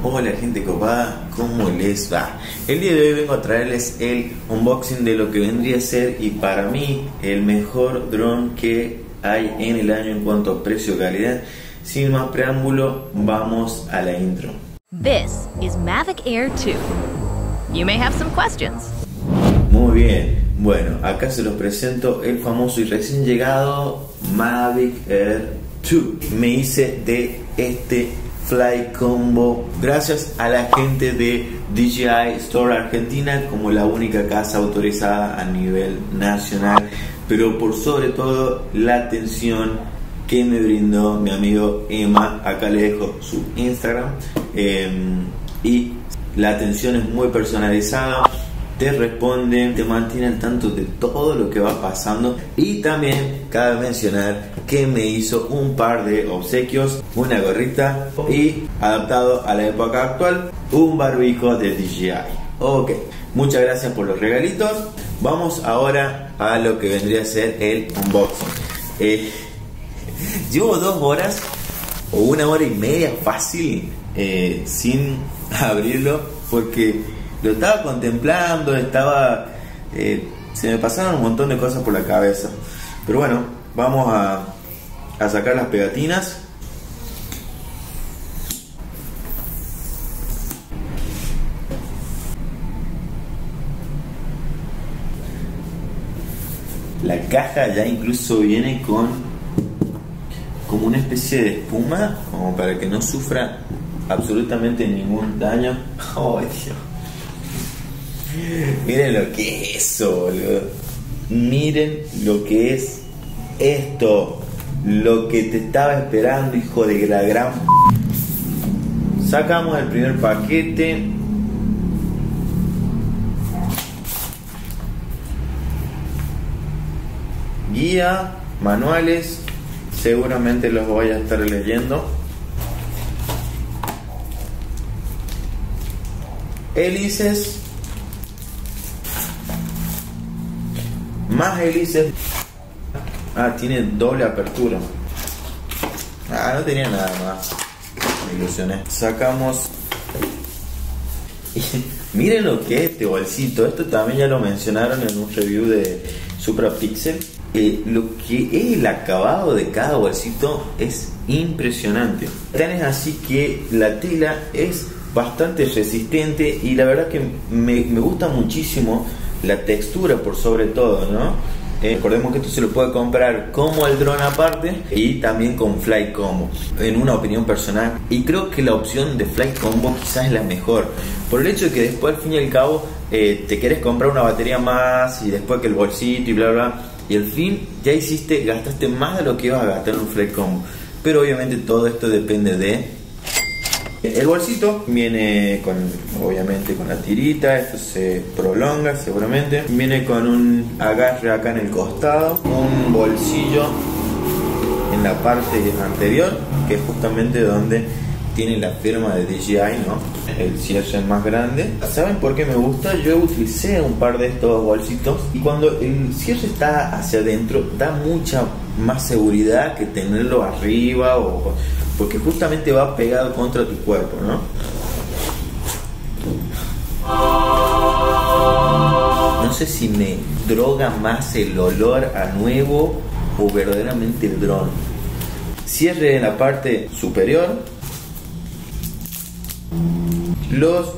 Hola gente copada, ¿cómo les va? El día de hoy vengo a traerles el unboxing de lo que vendría a ser y para mí el mejor dron que hay en el año en cuanto a precio-calidad. Sin más preámbulo, vamos a la intro. This is Mavic Air 2. You may have some questions. Muy bien, bueno, acá se los presento el famoso y recién llegado Mavic Air 2. Me hice de este Fly Combo. Gracias a la gente de DJI Store Argentina como la única casa autorizada a nivel nacional, pero por sobre todo la atención que me brindó mi amigo Emma, acá le dejo su Instagram em, y la atención es muy personalizada te responden, te mantienen al tanto de todo lo que va pasando y también cabe mencionar que me hizo un par de obsequios, una gorrita y adaptado a la época actual, un barbijo de DJI. Ok, muchas gracias por los regalitos. Vamos ahora a lo que vendría a ser el unboxing. Eh, llevo dos horas o una hora y media fácil eh, sin abrirlo porque lo estaba contemplando, estaba... Eh, se me pasaron un montón de cosas por la cabeza. Pero bueno, vamos a, a sacar las pegatinas. La caja ya incluso viene con como una especie de espuma, como para que no sufra absolutamente ningún daño. Oh, Dios. Miren lo que es eso, boludo. Miren lo que es esto. Lo que te estaba esperando, hijo de la gran. Sacamos el primer paquete. Guía, manuales. Seguramente los voy a estar leyendo. Hélices Más hélices. Ah, tiene doble apertura. Ah, no tenía nada más. Me ilusioné. Sacamos. Miren lo que es este bolsito. Esto también ya lo mencionaron en un review de Supra Pixel. Eh, lo que es el acabado de cada bolsito es impresionante. Tan es así que la tela es bastante resistente y la verdad que me, me gusta muchísimo la textura por sobre todo, ¿no? Eh, recordemos que esto se lo puede comprar como el dron aparte y también con Fly Combo, en una opinión personal. Y creo que la opción de Fly Combo quizás es la mejor, por el hecho de que después al fin y al cabo eh, te quieres comprar una batería más y después que el bolsito y bla bla. Y al fin ya hiciste, gastaste más de lo que ibas a gastar en un Fly Combo. Pero obviamente todo esto depende de el bolsito viene con, obviamente, con la tirita, esto se prolonga seguramente. Viene con un agarre acá en el costado, un bolsillo en la parte anterior, que es justamente donde tiene la firma de DJI, ¿no? El cierre más grande. ¿Saben por qué me gusta? Yo utilicé un par de estos bolsitos y cuando el cierre está hacia adentro da mucha más seguridad que tenerlo arriba o porque justamente va pegado contra tu cuerpo, ¿no? No sé si me droga más el olor a nuevo o verdaderamente el dron. Cierre en la parte superior. Los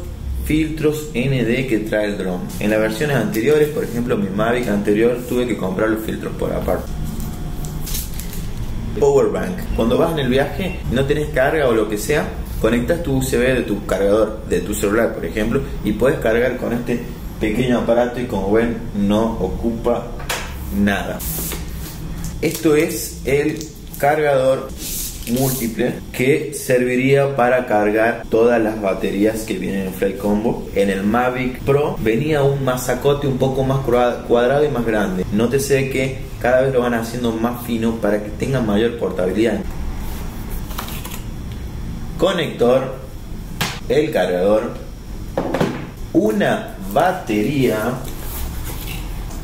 filtros ND que trae el dron. En las versiones anteriores, por ejemplo mi Mavic anterior, tuve que comprar los filtros por aparte power bank. Cuando vas en el viaje no tenés carga o lo que sea, conectas tu USB de tu cargador, de tu celular por ejemplo, y puedes cargar con este pequeño aparato y como ven no ocupa nada. Esto es el cargador múltiple que serviría para cargar todas las baterías que vienen en Fly Combo. En el Mavic Pro venía un masacote un poco más cuadrado y más grande. Nótese que cada vez lo van haciendo más fino para que tenga mayor portabilidad. Conector, el cargador, una batería,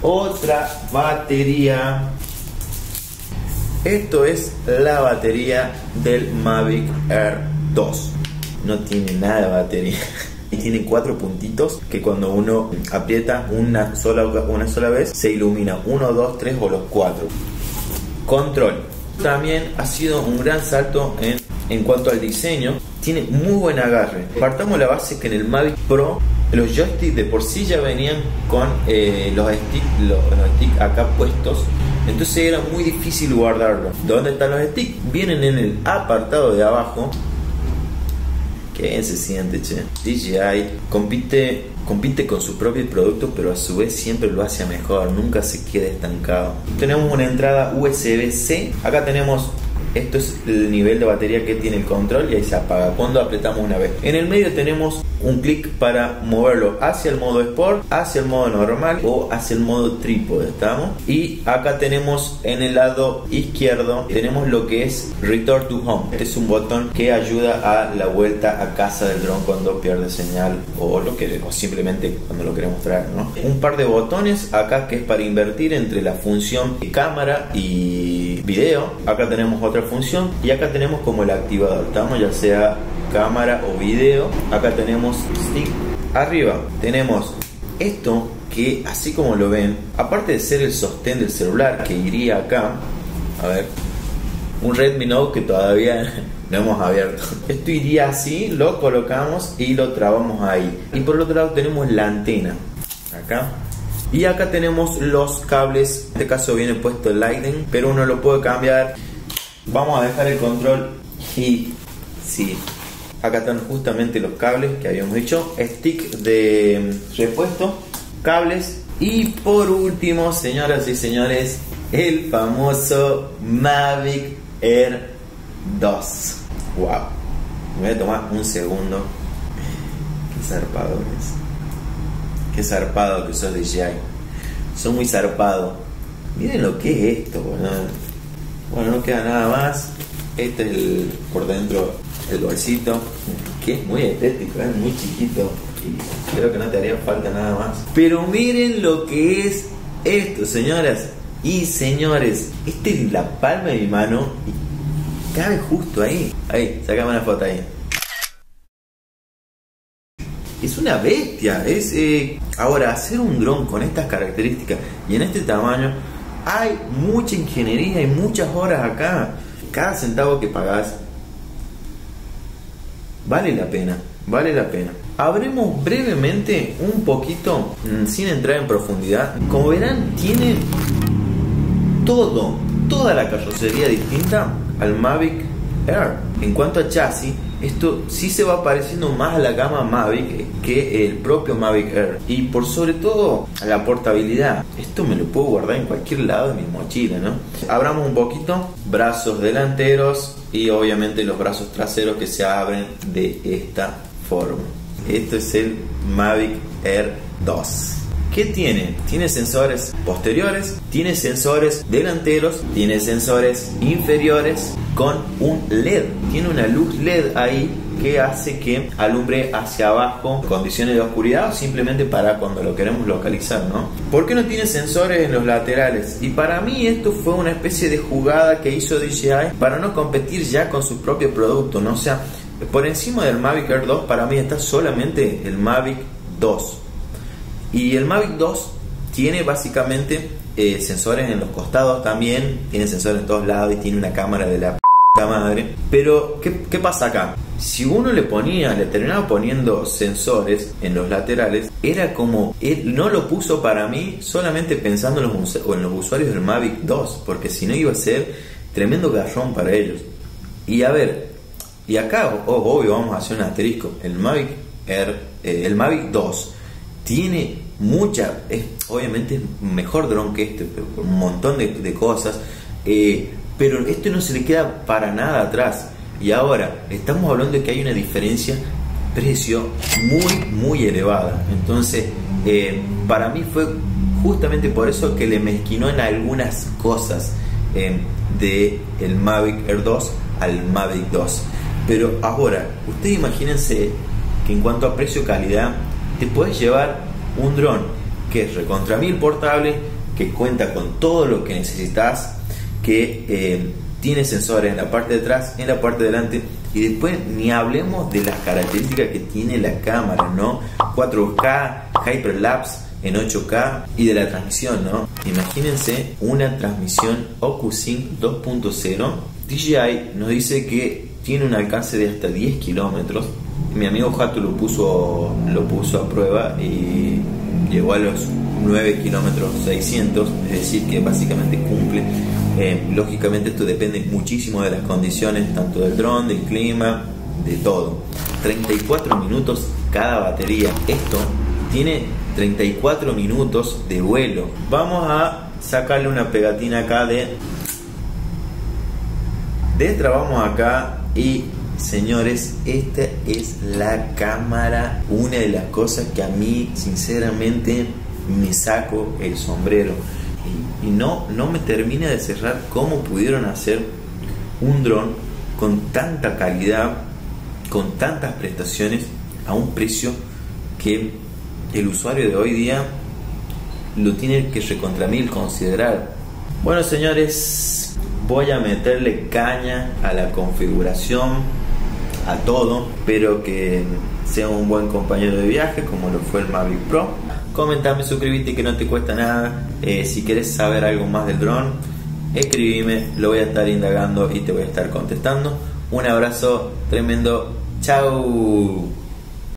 otra batería esto es la batería del Mavic Air 2. no tiene nada de batería. Y tiene cuatro puntitos que cuando uno aprieta una sola, una sola vez se ilumina uno, dos, tres o los cuatro. Control. También ha sido un gran salto en, en cuanto al diseño. Tiene muy buen agarre. Partamos la base que en el Mavic Pro los joysticks de por sí ya venían con eh, los, sticks, los, sticks acá puestos. Entonces era muy difícil guardarlos. ¿Dónde están los sticks? Vienen en el apartado de abajo Qué se siente, che. DJI compite, compite con sus propios productos, pero a su vez siempre lo hace mejor, nunca se queda estancado. Tenemos una entrada USB-C. Acá tenemos esto es el nivel de batería que tiene el control y ahí se apaga cuando apretamos una vez. En el medio tenemos un clic para moverlo hacia el modo Sport, hacia el modo normal o hacia el modo trípode, ¿estamos? Y acá tenemos en el lado izquierdo tenemos lo que es Return to Home. Este es un botón que ayuda a la vuelta a casa del dron cuando pierde señal o lo que o simplemente cuando lo queremos traer, ¿no? Un par de botones acá que es para invertir entre la función cámara y video. Acá tenemos otra función y acá tenemos como el activador, ¿estamos? Ya sea cámara o video. Acá tenemos stick. Arriba tenemos esto que así como lo ven, aparte de ser el sostén del celular que iría acá, a ver, un Redmi Note que todavía no hemos abierto. Esto iría así, lo colocamos y lo trabamos ahí. Y por otro lado tenemos la antena, acá. Y acá tenemos los cables, en este caso viene puesto el Lightning, pero uno lo puede cambiar. Vamos a dejar el control y sí, Acá están justamente los cables que habíamos dicho, stick de repuesto, cables y por último, señoras y señores, el famoso Mavic Air 2. Wow. Me voy a tomar un segundo. Qué zarpado es. Qué zarpado que sos DJI. Son muy zarpado. Miren lo que es esto, bueno. Bueno, no queda nada más. Este es el por dentro el bolsito, que es muy estético, es muy chiquito y creo que no te haría falta nada más. Pero miren lo que es esto, señoras y señores. Este es la palma de mi mano y cabe justo ahí. Ahí, sacame una foto ahí. Es una bestia. Es, eh, ahora, hacer un dron con estas características y en este tamaño, hay mucha ingeniería y muchas horas acá. Cada centavo que pagas vale la pena, vale la pena. Abremos brevemente un poquito, mm, sin entrar en profundidad. Como verán, tiene todo, toda la carrocería distinta al Mavic Air. En cuanto a chasis, esto sí se va pareciendo más a la gama Mavic que el propio Mavic Air. Y por sobre todo a la portabilidad. Esto me lo puedo guardar en cualquier lado de mi mochila, ¿no? Abramos un poquito. Brazos delanteros y obviamente los brazos traseros que se abren de esta forma. Esto es el Mavic Air 2. ¿Qué tiene? Tiene sensores posteriores, tiene sensores delanteros, tiene sensores inferiores con un LED. Tiene una luz LED ahí que hace que alumbre hacia abajo condiciones de oscuridad o simplemente para cuando lo queremos localizar, ¿no? ¿Por qué no tiene sensores en los laterales? Y para mí esto fue una especie de jugada que hizo DJI para no competir ya con su propio producto, ¿no? Sea, por encima del Mavic Air 2 para mí está solamente el Mavic 2 y el Mavic 2 tiene básicamente eh, sensores en los costados también, tiene sensores en todos lados y tiene una cámara de la p madre. Pero, ¿qué, ¿qué, pasa acá? Si uno le ponía, le terminaba poniendo sensores en los laterales, era como, él no lo puso para mí solamente pensando en los, en los usuarios del Mavic 2, porque si no iba a ser tremendo garrón para ellos. Y a ver, y acá, obvio, vamos a hacer un asterisco. El Mavic Air, eh, el Mavic 2 tiene mucha, es, obviamente es mejor dron que este, un montón de, cosas, eh, pero este no se le queda para nada atrás. Y ahora, estamos hablando de que hay una diferencia precio muy, muy elevada. Entonces, eh, para mí fue justamente por eso que le mezquinó en algunas cosas eh, de el Mavic Air 2 al Mavic 2. Pero ahora, ustedes imagínense que en cuanto a precio-calidad, te puedes llevar un dron que es recontra mil portable, que cuenta con todo lo que necesitas, que eh, tiene sensores en la parte de atrás, en la parte de delante y después ni hablemos de las características que tiene la cámara, ¿no? 4K, Hyperlapse en 8K y de la transmisión, ¿no? Imagínense una transmisión OcuSync 2.0. DJI nos dice que tiene un alcance de hasta 10 kilómetros. Mi amigo Jato lo puso, lo puso a prueba y llegó a los 9 kilómetros 600, es decir, que básicamente cumple. Eh, lógicamente esto depende muchísimo de las condiciones, tanto del dron, del clima, de todo. 34 minutos cada batería. Esto tiene 34 minutos de vuelo. Vamos a sacarle una pegatina acá de... Destrabamos acá y señores, esta es la cámara, una de las cosas que a mí sinceramente me saco el sombrero. Y, no, no me termina de cerrar cómo pudieron hacer un dron con tanta calidad, con tantas prestaciones, a un precio que el usuario de hoy día lo tiene que recontra mil considerar. Bueno señores, voy a meterle caña a la configuración, a todo, pero que sea un buen compañero de viaje como lo fue el Mavic Pro. Comentame, suscríbete que no te cuesta nada. Eh, si quieres saber algo más del dron, escribime, lo voy a estar indagando y te voy a estar contestando. Un abrazo tremendo, chao.